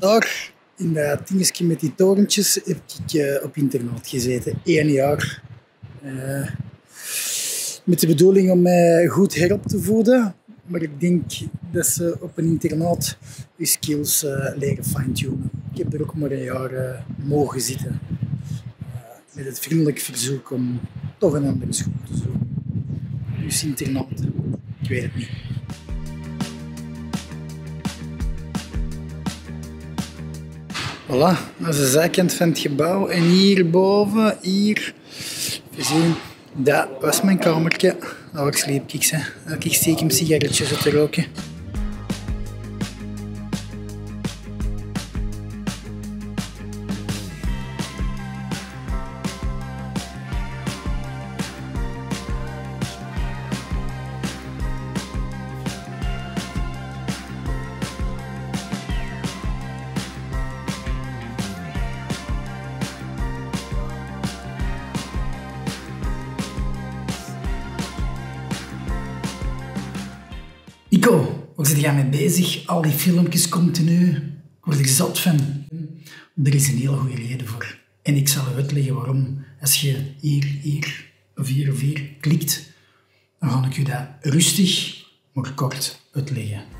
Daar, in dat dingetje met die torentjes, heb ik eh, op internaat gezeten. Eén jaar. Eh, met de bedoeling om mij goed herop te voeden. Maar ik denk dat ze op een internaat je skills eh, leren fine-tunen. Ik heb er ook maar een jaar eh, mogen zitten. Eh, met het vriendelijk verzoek om toch een andere school te zoeken. Dus internaat, ik weet het niet. Voilà, dat is de zijkant van het gebouw. En hierboven, hier, even zien, dat was mijn kamertje. Daar sliep ik. Hè. Ik stiekem sigaretjes te roken. Nico, waar zit jij mee bezig? Al die filmpjes continu. Ik word er zat van. Er is een hele goede reden voor. En ik zal uitleggen waarom. Als je hier, hier, of hier of hier klikt, dan ga ik je dat rustig, maar kort uitleggen.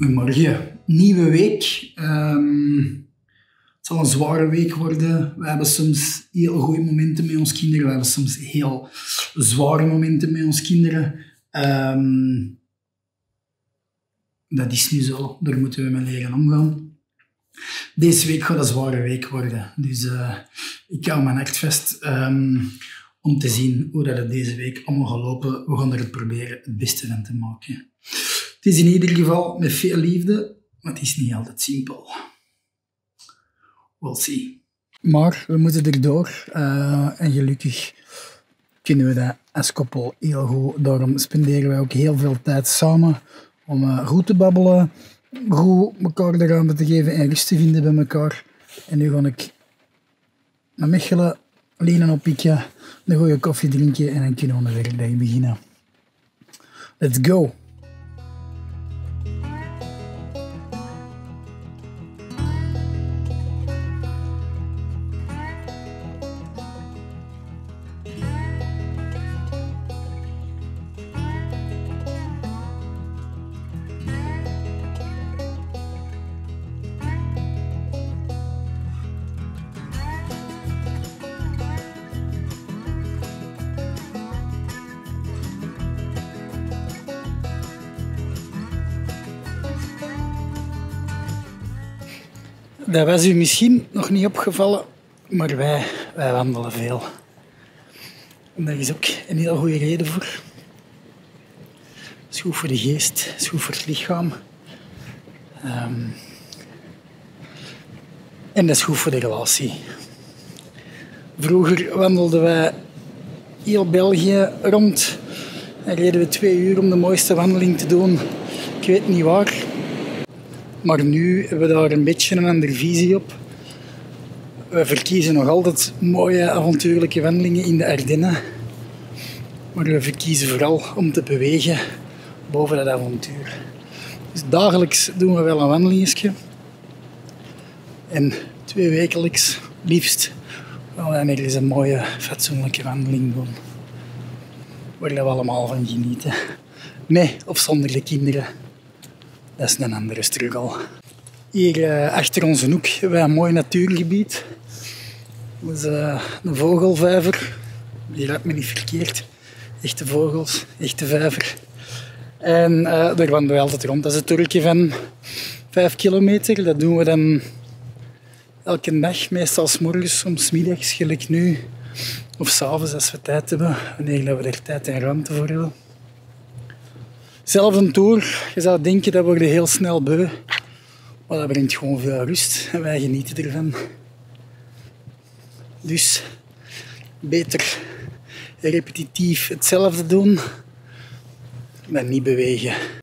Goedemorgen. Nieuwe week. Ehm, het zal een zware week worden. We hebben soms heel goede momenten met ons kinderen. We hebben soms heel zware momenten met ons kinderen. Ehm, dat is nu zo. Daar moeten we mee leren omgaan. Deze week gaat een zware week worden. Dus eh, ik hou mijn hart vast ehm, om te zien hoe dat het deze week allemaal gaat lopen. We gaan er het proberen het beste van te maken. Het is in ieder geval met veel liefde, maar het is niet altijd simpel. We'll see. Maar we moeten erdoor uh, en gelukkig kunnen we dat als koppel heel goed. Daarom spenderen wij ook heel veel tijd samen om uh, goed te babbelen, goed elkaar de ruimte te geven en rust te vinden bij elkaar. En nu ga ik naar Mechelen, Lenen oppikken, een goede koffie drinken en dan kunnen we de werkdag beginnen. Let's go! Dat was u misschien nog niet opgevallen, maar wij, wij wandelen veel. En daar is ook een heel goede reden voor. Het is goed voor de geest, het is goed voor het lichaam. Um, en dat is goed voor de relatie. Vroeger wandelden wij heel België rond en reden we twee uur om de mooiste wandeling te doen. Ik weet niet waar, maar nu hebben we daar een beetje een andere visie op. We verkiezen nog altijd mooie avontuurlijke wandelingen in de Ardennen. Maar we verkiezen vooral om te bewegen boven dat avontuur. Dus dagelijks doen we wel een wandelingetje. En twee wekelijks, liefst, gaan we dan eens een mooie, fatsoenlijke wandeling doen. Waar we allemaal van genieten. Met of zonder de kinderen. Dat is een andere struggle. Hier uh, achter onze hoek hebben we een mooi natuurgebied. Dat is uh, een vogelvijver. Hier lijkt me niet verkeerd. Echte vogels, echte vijver. En uh, daar wandelen we altijd rond. Dat is een turkje van 5 kilometer. Dat doen we dan elke dag, meestal s morgens, soms middags, gelijk nu. Of s'avonds als we tijd hebben, wanneer we er tijd en ruimte voor hebben. Zelf een tour, je zou denken dat we heel snel beu. Maar dat brengt gewoon veel rust en wij genieten ervan. Dus beter repetitief hetzelfde doen, maar niet bewegen.